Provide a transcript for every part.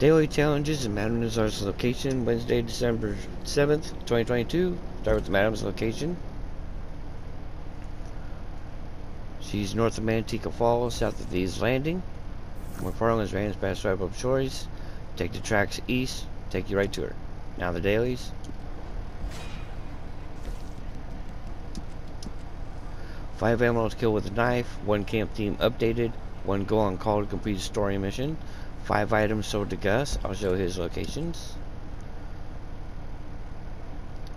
Daily challenges in Madam Nazar's location, Wednesday, December 7th, 2022. Start with Madam's location. She's north of Manteca Falls, south of Lee's Landing. MacFarlane's Ranch past drive up shores. Take the tracks east, take you right to her. Now the dailies. Five animals killed with a knife, one camp team updated, one go on call to complete a story mission, five items sold to Gus. I'll show his locations.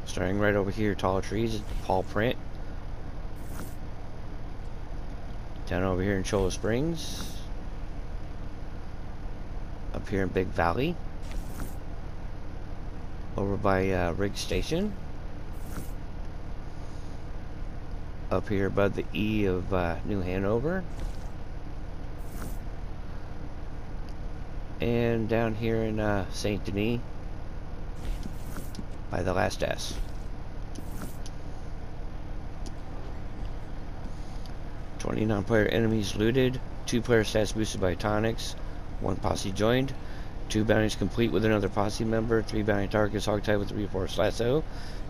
Starting right over here, tall trees, Paul Print. Down over here in Cholla Springs. Up here in Big Valley. Over by uh, Riggs Station. Up here above the E of uh, New Hanover. And down here in uh, Saint Denis by the last S. Twenty-nine player enemies looted, two player stats boosted by tonics, one posse joined, two bounties complete with another posse member, three bounty targets hogtied with reinforced lasso,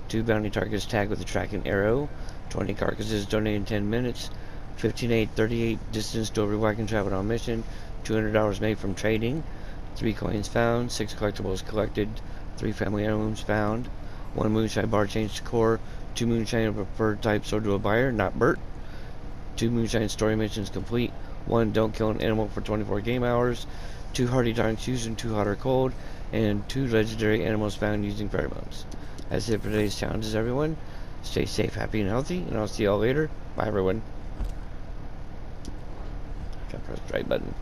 two bounty targets tagged with a tracking arrow, 20 carcasses donated in 10 minutes, 15 8 38 distance to every wagon traveled on mission, $200 made from trading, three coins found, six collectibles collected, three family heirlooms found, one moonshine bar changed to core, two moonshine of preferred type sold to a buyer, not Bert, two moonshine story missions complete, one don't kill an animal for 24 game hours, two hardy tonics used and two hot or cold, and two legendary animals found using pheromones. That's it for today's challenges, everyone. Stay safe, happy, and healthy, and I'll see y'all later. Bye, everyone. Gotta press the right button.